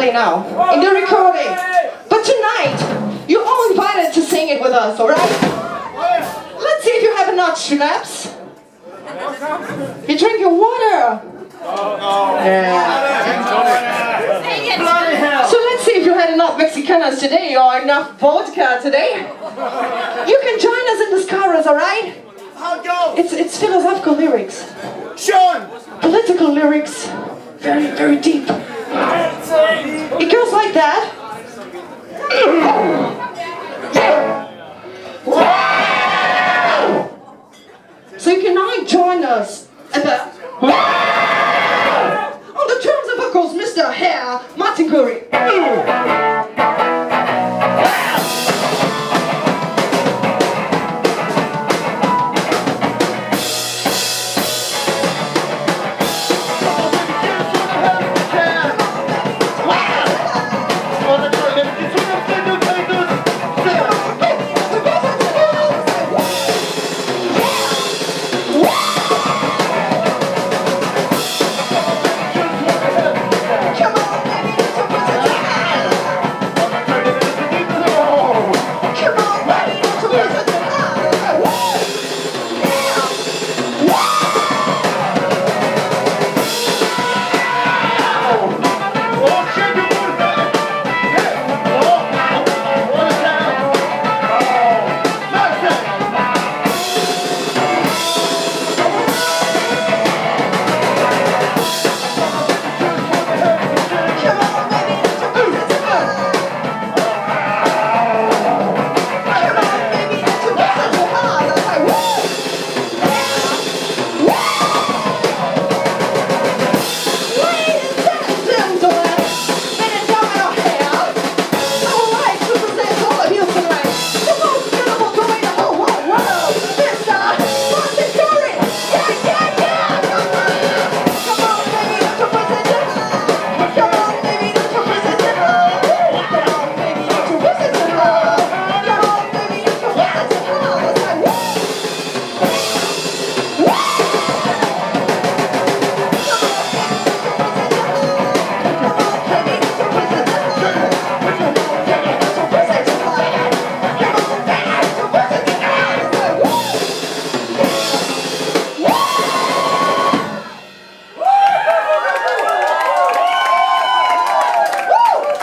play now in the recording. But tonight, you're all invited to sing it with us, alright? Let's see if you have enough schnapps. You drink your water. Oh, no. Yeah. So let's see if you had enough Mexicanas today or enough vodka today. You can join us in this chorus, alright? How go? It's it's philosophical lyrics, Sean! political lyrics, very, very deep. It goes like that. So you can now join us at the on the drums of vocals, Mr. Hare Martin Couri.